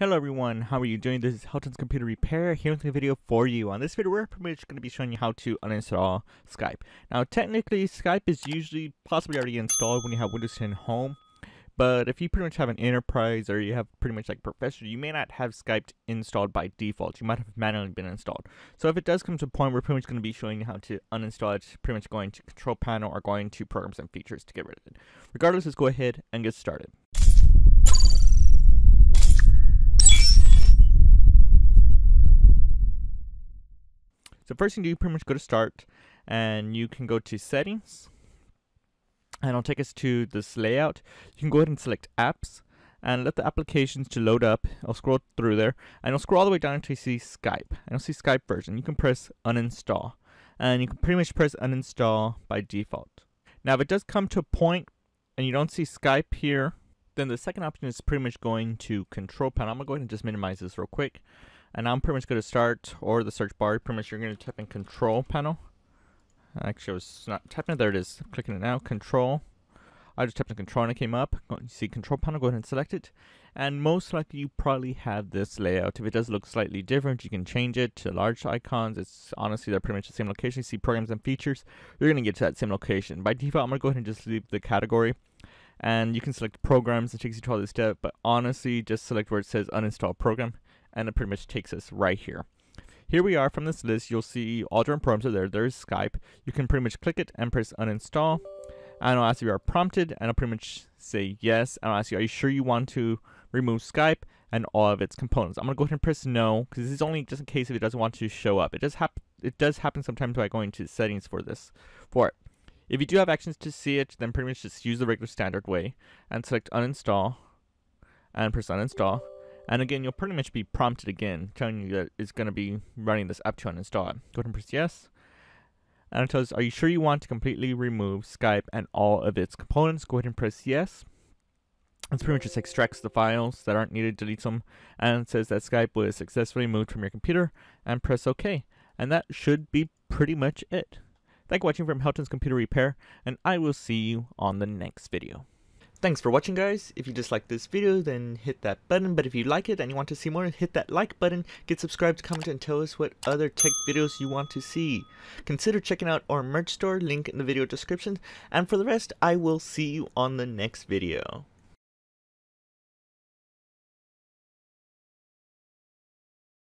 Hello everyone, how are you doing? This is Helton's Computer Repair here with a video for you. On this video, we're pretty much going to be showing you how to uninstall Skype. Now, technically, Skype is usually possibly already installed when you have Windows 10 Home, but if you pretty much have an enterprise or you have pretty much like professional, you may not have Skype installed by default. You might have manually been installed. So if it does come to a point, we're pretty much going to be showing you how to uninstall it, pretty much going to Control Panel or going to Programs and Features to get rid of it. Regardless, let's go ahead and get started. So first thing you do, pretty much go to start and you can go to settings and it'll take us to this layout. You can go ahead and select apps and let the applications to load up. I'll scroll through there and I'll scroll all the way down until you see Skype. And you'll see Skype version. You can press uninstall and you can pretty much press uninstall by default. Now if it does come to a point and you don't see Skype here, then the second option is pretty much going to control panel. I'm gonna go ahead and just minimize this real quick. And now I'm pretty much going to start, or the search bar, pretty much you're going to type in control panel. Actually, I was not typing it. There it is. I'm clicking it now. Control. I just typed in control and it came up. You see control panel, go ahead and select it. And most likely you probably have this layout. If it does look slightly different, you can change it to large icons. It's honestly, they're pretty much the same location. You see programs and features. You're going to get to that same location. By default, I'm going to go ahead and just leave the category. And you can select programs. It takes you to all this step. But honestly, just select where it says uninstall program and it pretty much takes us right here. Here we are from this list, you'll see all different programs are there. There's Skype. You can pretty much click it and press uninstall. And I'll ask if you are prompted, and I'll pretty much say yes. And I'll ask you, are you sure you want to remove Skype and all of its components? I'm gonna go ahead and press no, because this is only just in case if it doesn't want to show up. It does happen. It does happen sometimes by going to settings for this, for it. If you do have actions to see it, then pretty much just use the regular standard way and select uninstall and press uninstall. And again, you'll pretty much be prompted again, telling you that it's going to be running this app to uninstall it. Go ahead and press yes. And it tells, are you sure you want to completely remove Skype and all of its components? Go ahead and press yes. It's pretty much just extracts the files that aren't needed, deletes them, and says that Skype was successfully moved from your computer, and press OK. And that should be pretty much it. Thank you for watching from Helton's Computer Repair, and I will see you on the next video. Thanks for watching guys. If you disliked this video, then hit that button. But if you like it and you want to see more, hit that like button, get subscribed, comment, and tell us what other tech videos you want to see. Consider checking out our merch store, link in the video description. And for the rest, I will see you on the next video.